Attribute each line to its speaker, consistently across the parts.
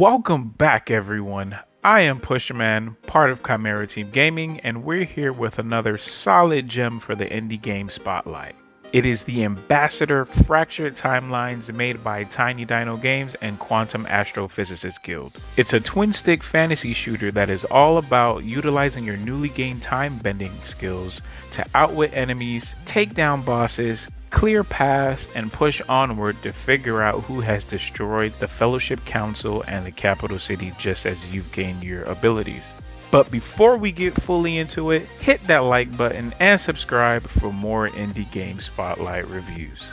Speaker 1: Welcome back, everyone. I am Pushaman, part of Chimera Team Gaming, and we're here with another solid gem for the indie game spotlight. It is the Ambassador Fractured Timelines made by Tiny Dino Games and Quantum Astrophysicist Guild. It's a twin stick fantasy shooter that is all about utilizing your newly gained time bending skills to outwit enemies, take down bosses, clear paths, and push onward to figure out who has destroyed the Fellowship Council and the capital city just as you've gained your abilities. But before we get fully into it, hit that like button and subscribe for more indie game spotlight reviews.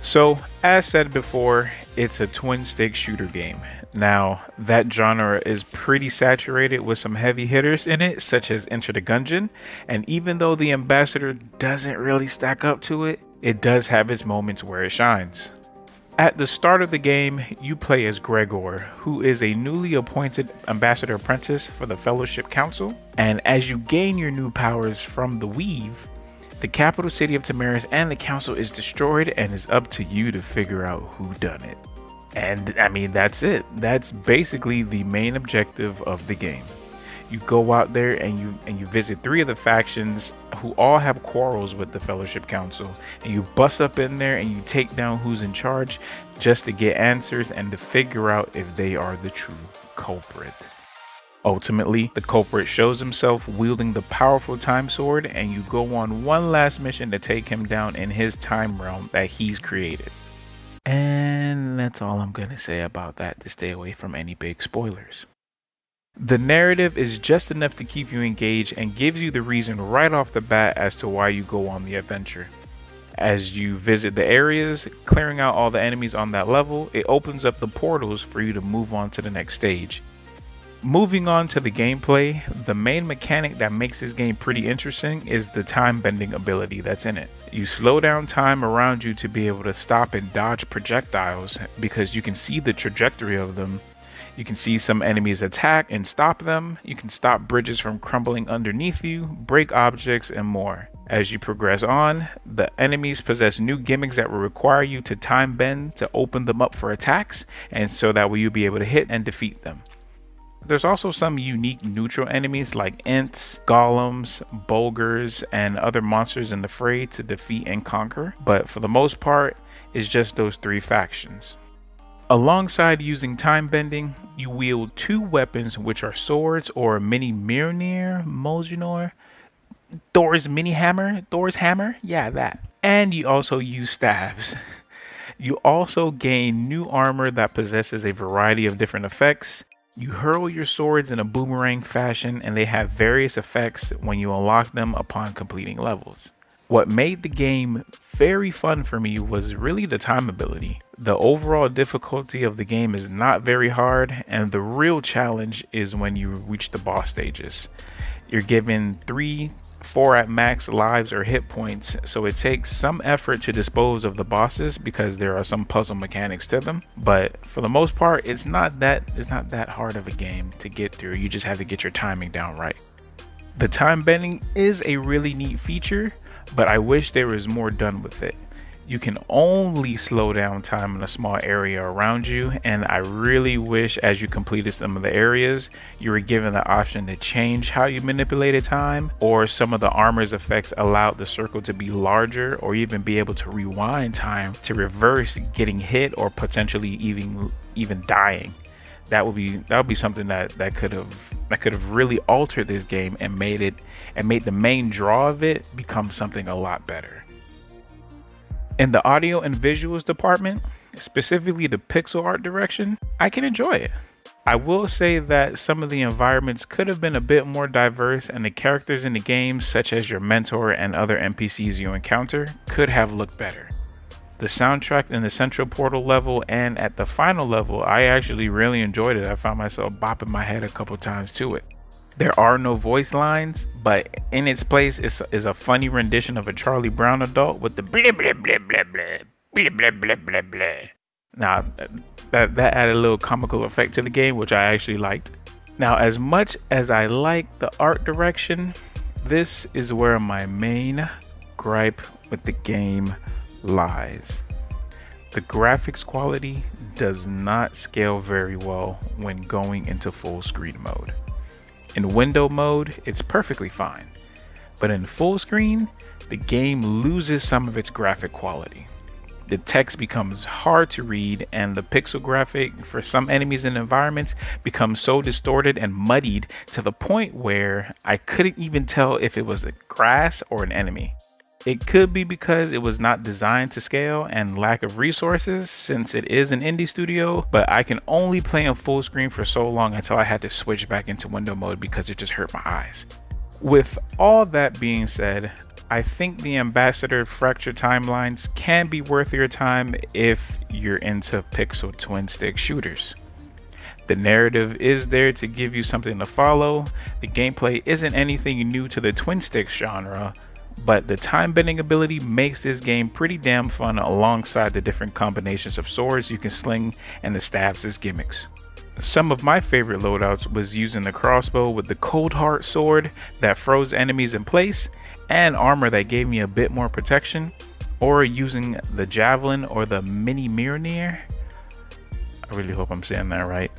Speaker 1: So, as said before, it's a twin stick shooter game. Now, that genre is pretty saturated with some heavy hitters in it, such as Enter the Gungeon, and even though the Ambassador doesn't really stack up to it, it does have its moments where it shines. At the start of the game, you play as Gregor, who is a newly appointed ambassador apprentice for the Fellowship Council. And as you gain your new powers from the Weave, the capital city of Tamaris and the council is destroyed and it's up to you to figure out who done it. And I mean that's it. That's basically the main objective of the game you go out there and you and you visit three of the factions who all have quarrels with the fellowship council. And you bust up in there and you take down who's in charge just to get answers and to figure out if they are the true culprit. Ultimately the culprit shows himself wielding the powerful time sword and you go on one last mission to take him down in his time realm that he's created. And that's all i'm going to say about that to stay away from any big spoilers the narrative is just enough to keep you engaged and gives you the reason right off the bat as to why you go on the adventure. As you visit the areas, clearing out all the enemies on that level, it opens up the portals for you to move on to the next stage. Moving on to the gameplay, the main mechanic that makes this game pretty interesting is the time bending ability that's in it. You slow down time around you to be able to stop and dodge projectiles because you can see the trajectory of them you can see some enemies attack and stop them. You can stop bridges from crumbling underneath you, break objects, and more. As you progress on, the enemies possess new gimmicks that will require you to time bend to open them up for attacks, and so that way you'll be able to hit and defeat them. There's also some unique neutral enemies like Ents, Golems, Bolgers, and other monsters in the fray to defeat and conquer, but for the most part, it's just those three factions. Alongside using time bending, you wield two weapons which are swords or mini Mjolnir, Mjolnir, Thor's mini hammer, Thor's hammer, yeah that. And you also use staves. You also gain new armor that possesses a variety of different effects. You hurl your swords in a boomerang fashion and they have various effects when you unlock them upon completing levels. What made the game very fun for me was really the time ability. The overall difficulty of the game is not very hard, and the real challenge is when you reach the boss stages. You're given three, four at max lives or hit points, so it takes some effort to dispose of the bosses because there are some puzzle mechanics to them. But for the most part, it's not that it's not that hard of a game to get through. You just have to get your timing down right. The time bending is a really neat feature, but I wish there was more done with it. You can only slow down time in a small area around you, and I really wish as you completed some of the areas, you were given the option to change how you manipulated time, or some of the armor's effects allowed the circle to be larger, or even be able to rewind time to reverse getting hit or potentially even even dying. That would be that would be something that that could have that could have really altered this game and made it and made the main draw of it become something a lot better. In the audio and visuals department, specifically the pixel art direction, I can enjoy it. I will say that some of the environments could have been a bit more diverse and the characters in the game, such as your mentor and other NPCs you encounter, could have looked better. The soundtrack in the central portal level and at the final level, I actually really enjoyed it. I found myself bopping my head a couple times to it. There are no voice lines, but in its place is, is a funny rendition of a Charlie Brown adult with the blah blah blah blah blah blah blah blah blah blah. Now that that added a little comical effect to the game, which I actually liked. Now, as much as I like the art direction, this is where my main gripe with the game lies. the graphics quality does not scale very well when going into full screen mode. In window mode, it's perfectly fine, but in full screen, the game loses some of its graphic quality. The text becomes hard to read, and the pixel graphic for some enemies and environments becomes so distorted and muddied to the point where I couldn't even tell if it was a grass or an enemy. It could be because it was not designed to scale and lack of resources since it is an indie studio, but I can only play in full screen for so long until I had to switch back into window mode because it just hurt my eyes. With all that being said, I think the Ambassador Fracture timelines can be worth your time if you're into pixel twin stick shooters. The narrative is there to give you something to follow. The gameplay isn't anything new to the twin stick genre, but the time bending ability makes this game pretty damn fun alongside the different combinations of swords you can sling and the staffs as gimmicks. Some of my favorite loadouts was using the crossbow with the Cold Heart sword that froze enemies in place and armor that gave me a bit more protection, or using the Javelin or the Mini Mjolnir. I really hope I'm saying that right.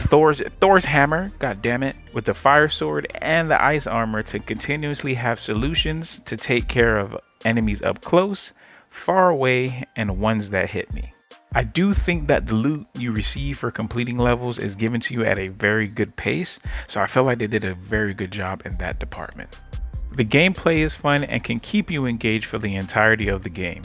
Speaker 1: Thor's Thor's hammer, god damn it, with the fire sword and the ice armor to continuously have solutions to take care of enemies up close, far away, and ones that hit me. I do think that the loot you receive for completing levels is given to you at a very good pace, so I feel like they did a very good job in that department. The gameplay is fun and can keep you engaged for the entirety of the game.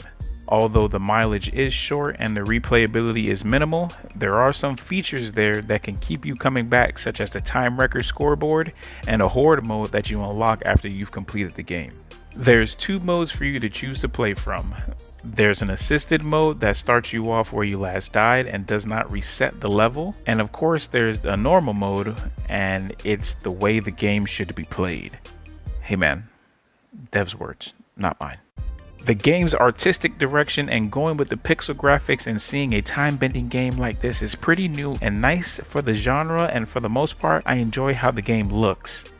Speaker 1: Although the mileage is short and the replayability is minimal, there are some features there that can keep you coming back such as the time record scoreboard and a horde mode that you unlock after you've completed the game. There's two modes for you to choose to play from. There's an assisted mode that starts you off where you last died and does not reset the level. And of course there's a normal mode and it's the way the game should be played. Hey man, dev's words, not mine. The game's artistic direction and going with the pixel graphics and seeing a time bending game like this is pretty new and nice for the genre, and for the most part, I enjoy how the game looks.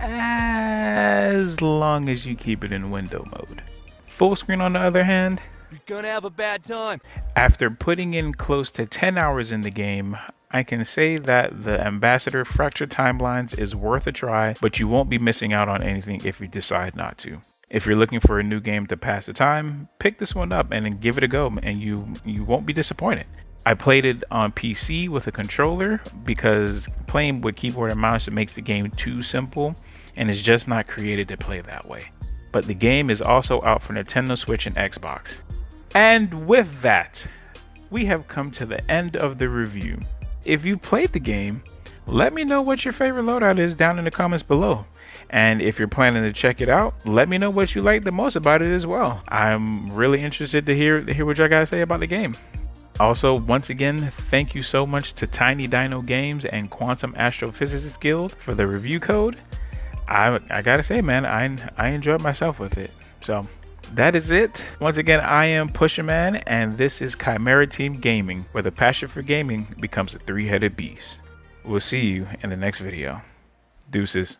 Speaker 1: As long as you keep it in window mode. Full screen, on the other hand,
Speaker 2: you're gonna have a bad time.
Speaker 1: After putting in close to 10 hours in the game, I can say that the Ambassador Fracture Timelines is worth a try, but you won't be missing out on anything if you decide not to. If you're looking for a new game to pass the time, pick this one up and then give it a go and you you won't be disappointed. I played it on PC with a controller because playing with keyboard and mouse it makes the game too simple and it's just not created to play that way. But the game is also out for Nintendo Switch and Xbox. And with that, we have come to the end of the review if you played the game, let me know what your favorite loadout is down in the comments below. And if you're planning to check it out, let me know what you like the most about it as well. I'm really interested to hear to hear what y'all guys say about the game. Also, once again, thank you so much to Tiny Dino Games and Quantum Astrophysicist Guild for the review code. I I gotta say, man, I I enjoyed myself with it. So that is it. Once again, I am Pushaman, and this is Chimera Team Gaming, where the passion for gaming becomes a three-headed beast. We'll see you in the next video. Deuces.